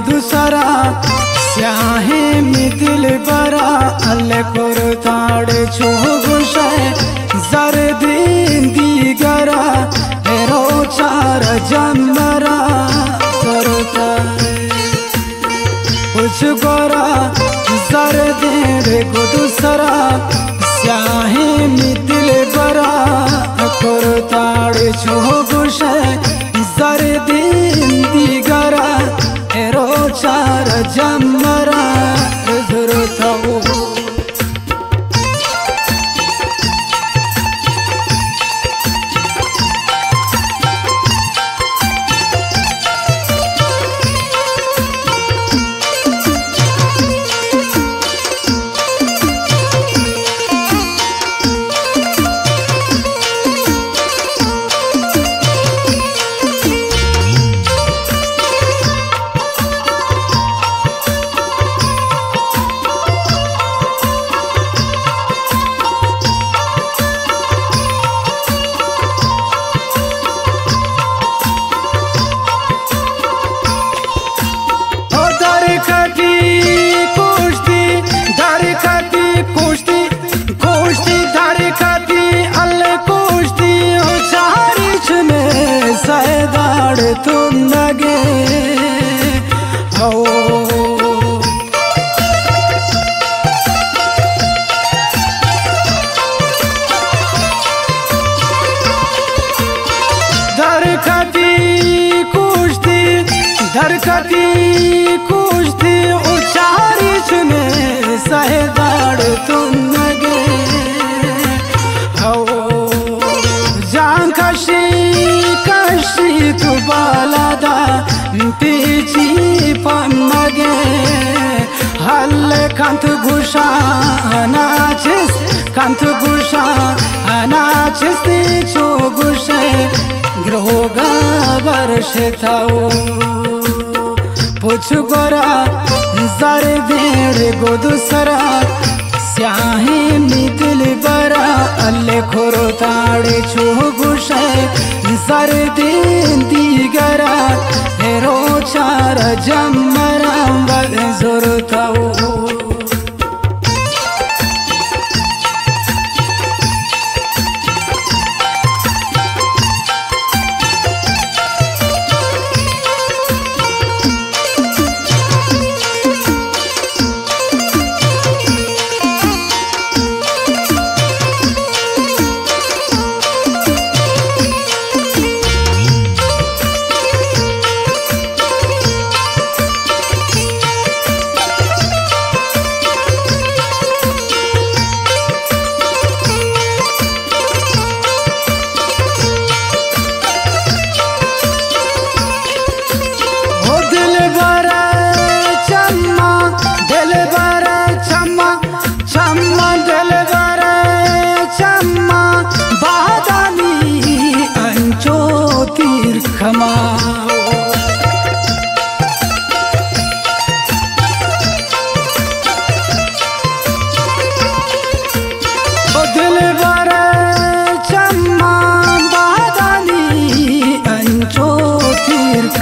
दूसरा स्याहे में दिल बरा अल कुरताड़ छो गुशे जर दिन दीगरा हेरो चार जमरा करता कुछ गोरा, जर दे को दूसरा, स्याहे धरकती कुश्ती उचारिश में सहदाड़ तुम नगे हो जान कशी कशी तु बालादा पीची पन्नगे हल्ले कंथ घुषा अनाचिस कंथ घुषा अनाचिस चो घुषे ग्रोगा वर्षताओ पुछ गोरा जर देड़ गो दूसरा। स्याही मिदिल बरा, अल्ले खोरो ताड़े छो गुशे। जर दिन दीगरा हेरो चार जमरा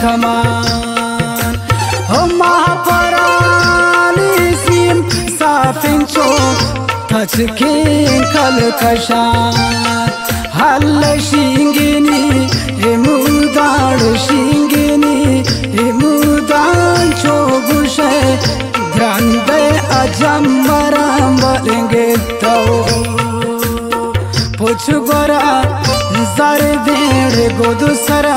khaman Amma paralisim safin çok. Taçkin kal kaşat Halla şingini emudar şingini Emudan çok şey Grande acam maram valenge tao. Poçu gora zar dere godu sara.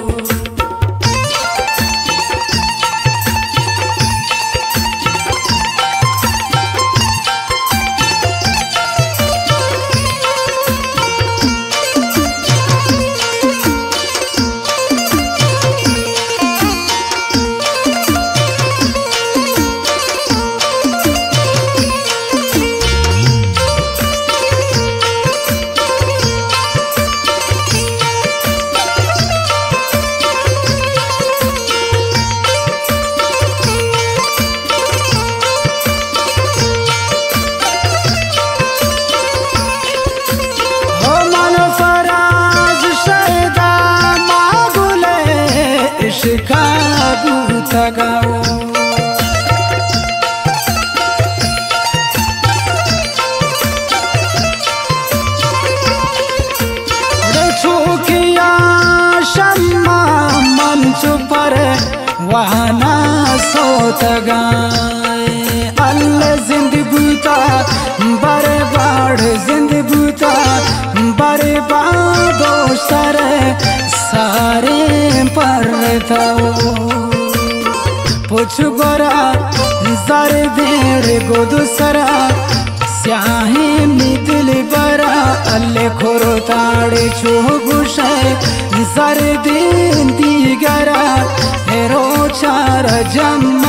चार जमरा बल जोरताओ तगाए अल्ल जिंद बूता बूता बर्बादो सर, सारे पर पुछ गोरा जर देर गो दूसरा, स्याही मिदिल बरा, अल्ले खोरो ताड़े छो भजन